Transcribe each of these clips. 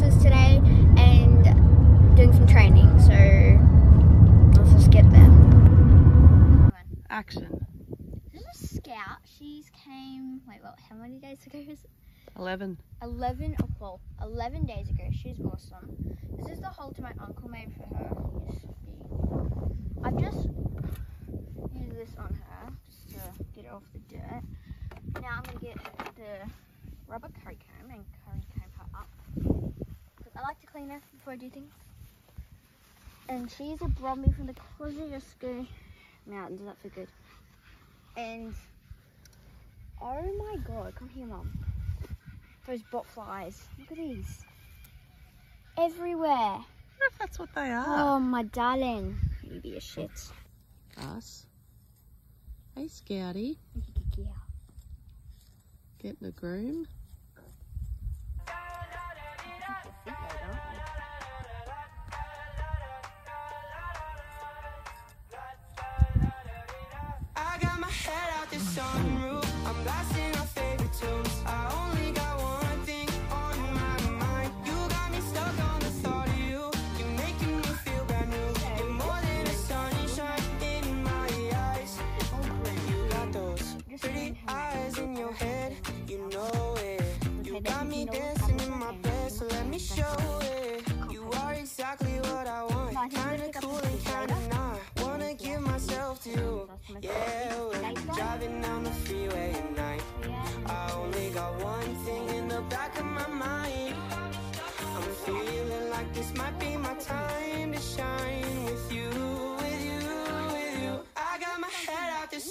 today and doing some training. So let's just get there. Action. This is a scout. She's came. Wait, what? How many days ago is it? 11. 11 oh, well 11 days ago she's awesome this is the halter my uncle made for her i've just used this on her just to get it off the dirt now i'm going to get the rubber curry comb and curry comb her up because i like to clean her before i do things and she's a brumby from the Kosciuszko mountains does that feel good and oh my god come here mom those bot flies. Look at these. Everywhere. I wonder if that's what they are. Oh, my darling. You be a shit. Us. Hey, Scouty. Get the groom. The sunroof.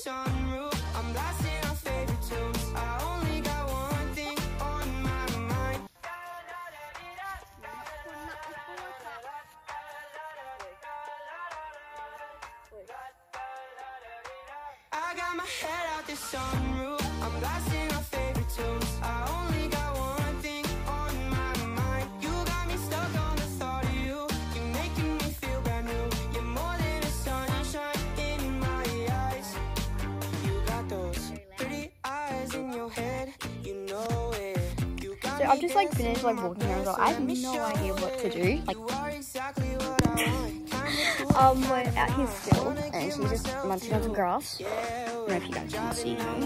Sunroof. I'm blasting our favorite tunes. I only got one thing on my mind. I got my head out the sunroof. I'm blasting our favorite tunes. So I've just like finished like walking around. I have no idea what to do. Like, um, we're out here still, and she's just munching on some grass. I don't know if you guys can see her.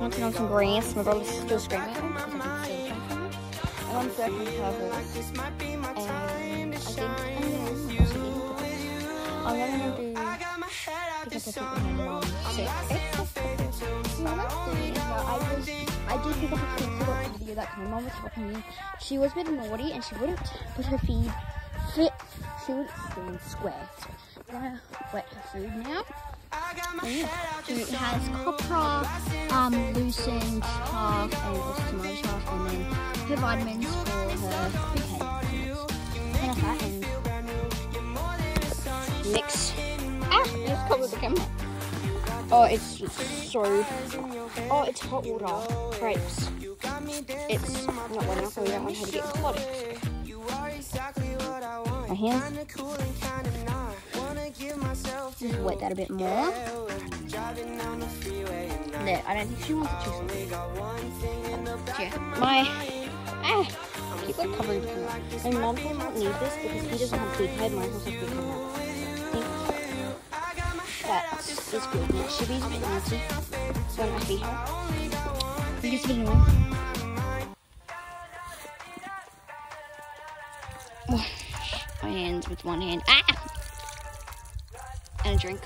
Munching on some grass. My brother's still screaming. because I can. And I'm circling my And I think I'm gonna. I'm gonna do I got my head out I did pick up a feed for the video that my mom was helping me. She was a bit naughty and she wouldn't put her feed fit. She would stand square. So I'm gonna wet her food now. So it has copra, um, lucerne chaff, and also some half, and then her vitamins for her big head. And mix. Ah, I just covered the camera. Oh, it's so. Oh, it's hot water. Grapes. It's not well enough, so we don't want her to get want. My hands. Kinda cool and kinda not. Wanna give myself to Just wet that a bit more. There, I don't think she wants it too Only salty. got one thing in the back Yeah, my. Ah, keep like covering. My mom doesn't need this because he doesn't have big head. Mine has a big head. That is good. Now, Shibi's a bit naughty when I see her. only got one You just getting away. Wash my hands with one hand. Ah! And a drink.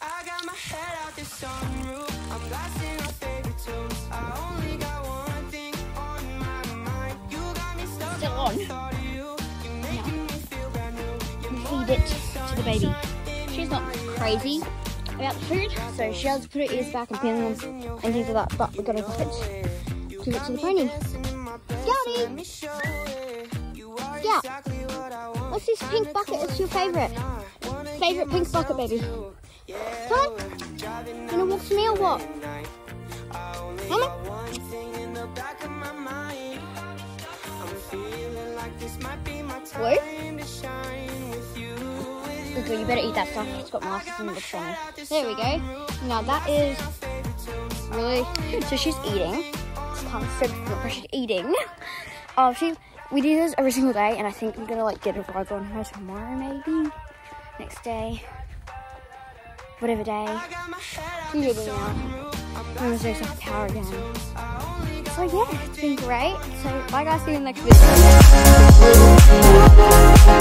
I got my head out the sunroof. I'm blasting our favorite tunes. I only got one thing on my mind. You got me stuck Still on the on. thought of you. You're making me feel brand new. You're We more feed it to the baby. She's not crazy about the food, so she has to put her ears back and pin them and things like that. But we're gonna give it, give to the pony. Scouty, Scout, what's this pink bucket? It's your favorite. Favorite pink bucket, baby. Come on. Gonna walk to me or what? Come on. Blue? With you. Better eat that stuff. It's got molasses in. Looks funny. There we go. Now that is really. So she's eating. It's I'm so pressured eating. Um, she, we do this every single day, and I think I'm gonna like get a vlog on her tomorrow, maybe next day, whatever day. She's eating now. I'm gonna do some power again. So yeah, it's been great. So bye guys, see you in the next video.